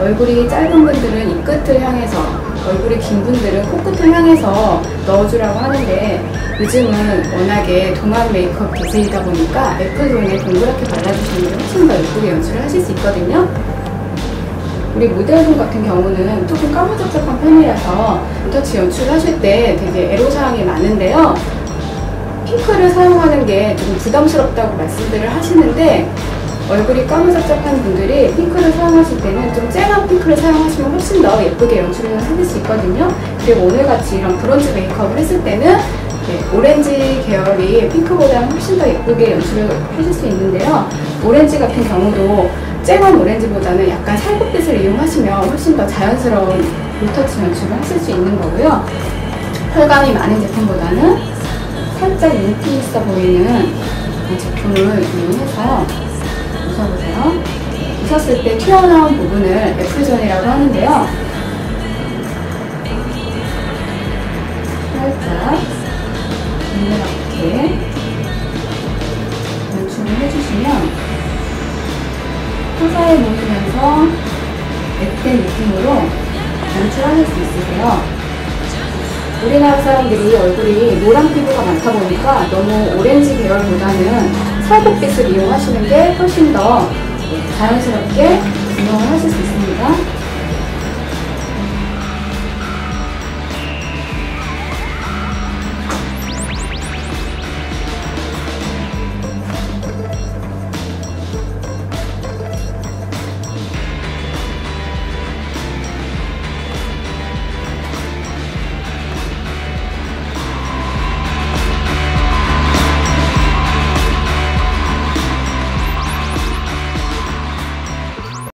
얼굴이 짧은 분들은 이 끝을 향해서 얼굴이 긴 분들은 코끝을 향해서 넣어주라고 하는데 요즘은 워낙에 동안 메이크업 기세이다 보니까 애플존에 동그랗게 발라주시는 게 훨씬 더 예쁘게 연출을 하실 수 있거든요. 우리 모델분 같은 경우는 조금 까무잡잡한 편이라서 터치 연출하실 때 되게 애로사항이 많은데요. 핑크를 사용하는 게 좀 부담스럽다고 말씀들을 하시는데 얼굴이 까무잡잡한 분들이 핑크를 사용하실 때는 좀 쨍한 핑크를 사용하시면 훨씬 더 예쁘게 연출을 하실 수 있거든요. 그리고 오늘같이 이런 브론즈 메이크업을 했을 때는 네, 오렌지 계열이 핑크보다는 훨씬 더 예쁘게 연출을 하실 수 있는데요. 오렌지 같은 경우도 쨍한 오렌지보다는 약간 살구빛을 이용하시면 훨씬 더 자연스러운 볼터치 연출을 하실 수 있는 거고요. 펄감이 많은 제품보다는 살짝 윤기 있어 보이는 이 제품을 이용해서. 웃었을 때 튀어나온 부분을 애플존이라고 하는데요. 살짝 동그랗게 연출을 해주시면 화사해 보이면서 앳된 느낌으로 연출하실 수 있으세요. 우리나라 사람들이 얼굴이 노란 피부가 많다 보니까 너무 오렌지 계열보다는 살구빛을 이용하시는 게 훨씬 더 자연스럽게 운영을 하실 수 있습니다.